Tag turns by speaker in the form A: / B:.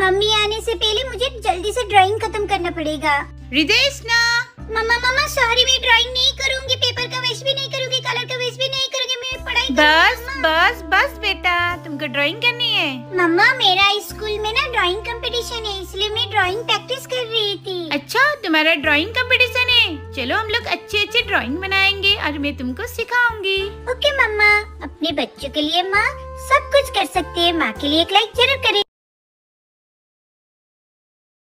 A: Mummy आने से पहले मुझे जल्दी से ड्राइंग खत्म करना पड़ेगा।
B: रिदेश ना
A: मम्मा मम्मा सॉरी मैं ड्राइंग नहीं करूँगी पेपर का वेस्ट भी नहीं करूँगी कलर का वेस्ट भी नहीं करूँगी मैं पढ़ाई
B: बस बस बस बेटा तुमको ड्राइंग करनी है।
A: मम्मा मेरा स्कूल में ना ड्राइंग कंपटीशन है इसलिए मैं ड्राइंग प्रैक्टिस कर रही थी।
B: अच्छा तुम्हारा ड्राइंग कंपटीशन है। चलो हम लोग अच्छे अच्छे ड्राइंग बनाएँगे और मैं तुमको सिखाऊँगी।
A: ओके मम्मा। अपने बच्चों के लिए माँ सब कुछ कर सकती है। माँ के लिए एक लाइक ज़रूर करें।